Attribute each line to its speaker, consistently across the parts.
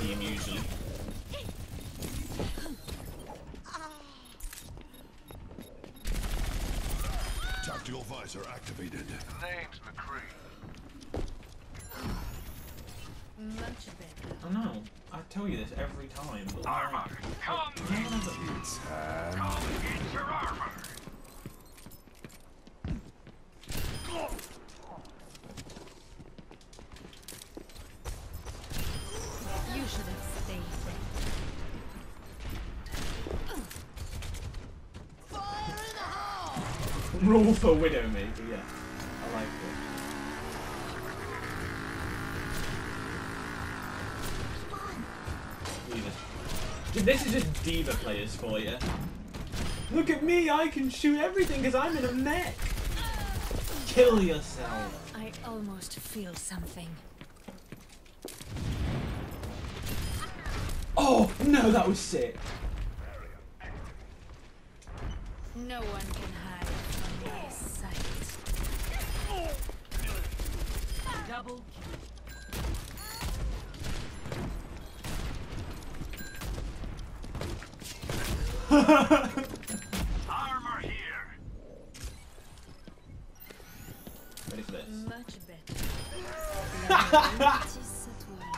Speaker 1: team usually.
Speaker 2: Tactical visor activated.
Speaker 3: Name's McCree.
Speaker 4: Much better.
Speaker 1: I know. I tell you this every time, but
Speaker 3: Armor,
Speaker 1: like,
Speaker 3: come
Speaker 1: none of them-
Speaker 2: It's hand.
Speaker 3: Come get your armor.
Speaker 1: Rule for Widowmaker, yeah. I like it. D.Vas. This is just D.Va players for you. Look at me, I can shoot everything because I'm in a mech. Kill yourself.
Speaker 4: I almost feel something.
Speaker 1: Oh, no, that was sick.
Speaker 4: No one can hide from my sight. Double
Speaker 3: Armor here.
Speaker 1: Ready for this?
Speaker 4: Much better. La justice toi.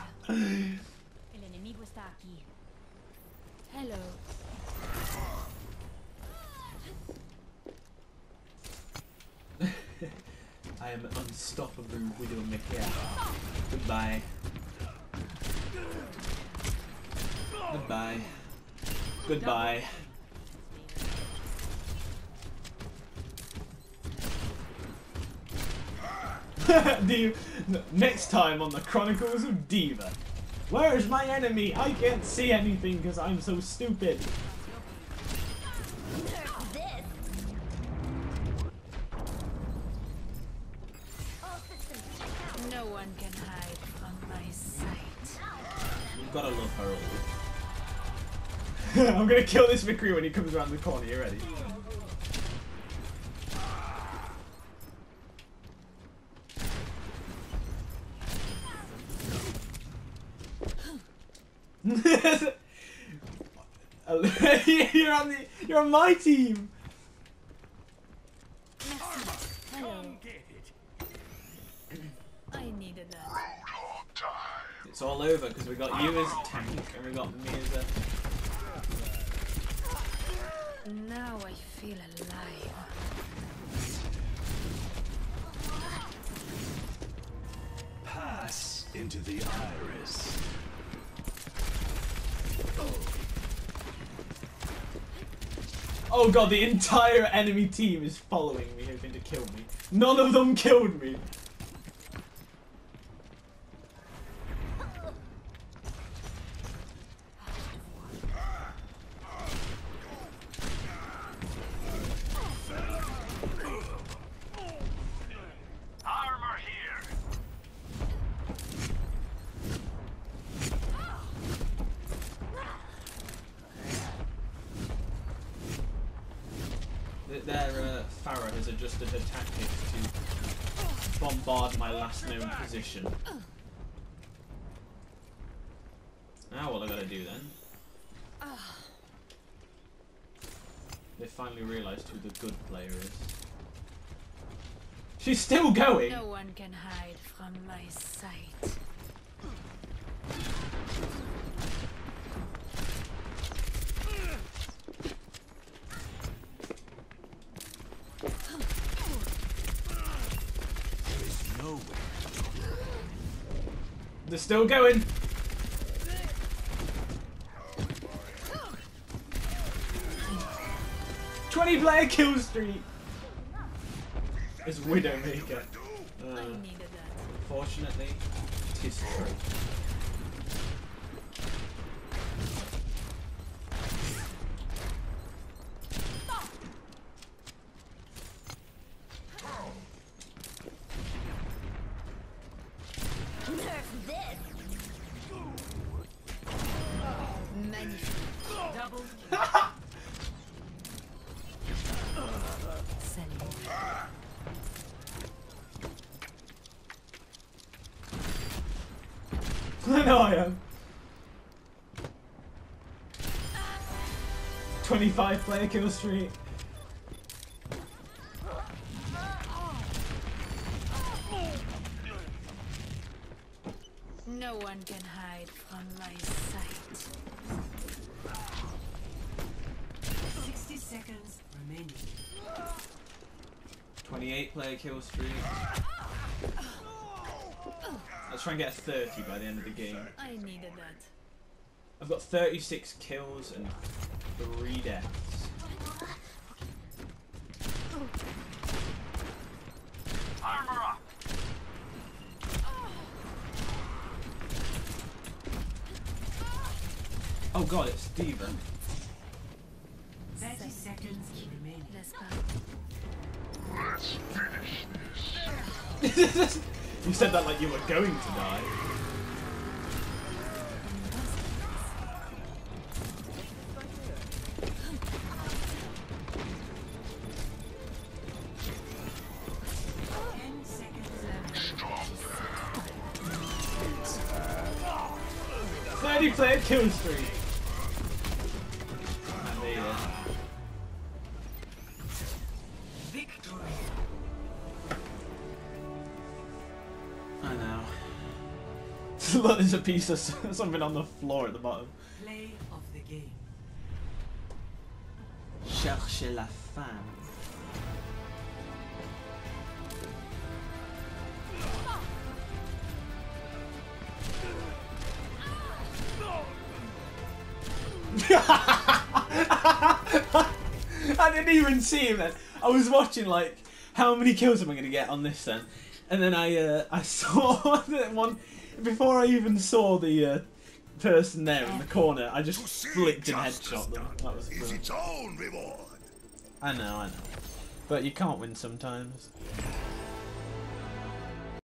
Speaker 4: El enemigo está aquí. Hello.
Speaker 1: I am unstoppable Widowmaker. Goodbye. Goodbye. Goodbye. the next time on the Chronicles of D.Va. Where is my enemy? I can't see anything because I'm so stupid.
Speaker 4: No one can hide from my sight.
Speaker 1: You've gotta love Harold. I'm gonna kill this McCree when he comes around the corner. You ready? you're on the. You're on my team.
Speaker 4: Hello.
Speaker 3: Get it.
Speaker 4: I needed that.
Speaker 2: Roadhog time.
Speaker 1: It's all over because we got you as tank and we got me as a.
Speaker 4: Now I feel alive.
Speaker 2: Pass into the iris.
Speaker 1: Oh god, the entire enemy team is following me, hoping to kill me. None of them killed me. Their uh, has adjusted her tactics to bombard my last known position. Now what I gotta do then? They finally realised who the good player is. She's still going!
Speaker 4: No one can hide from my sight.
Speaker 2: There is no way.
Speaker 1: They're still going! Twenty player kill streak! It's Widowmaker. Uh,
Speaker 4: I needed that.
Speaker 1: Fortunately, tis true.
Speaker 4: Surf this. Double.
Speaker 1: I know I am. 25 player kill streak.
Speaker 4: No one can hide from my sight.
Speaker 5: 60 seconds remaining.
Speaker 1: 28 player kill streak. Let's try and get a 30 by the end of the game.
Speaker 4: I needed that.
Speaker 1: I've got 36 kills and 3 deaths. Oh god, it's Steven.
Speaker 5: 30 seconds remaining.
Speaker 4: Let's go.
Speaker 2: Let's finish this.
Speaker 1: you said that like you were going to die.
Speaker 5: Ten
Speaker 1: 30 player kill streak. Look, there's a piece of something on the floor at the bottom.
Speaker 5: Play of the game.
Speaker 1: Cherchez la femme. I didn't even see him then. I was watching like how many kills am I gonna get on this then, and then I uh, I saw that one before I even saw the uh, person there in the corner. I just
Speaker 2: To see
Speaker 1: flicked and
Speaker 2: justice
Speaker 1: headshot them. That was
Speaker 2: is
Speaker 1: brilliant.
Speaker 2: its own reward.
Speaker 1: I know, I know. But you can't win sometimes.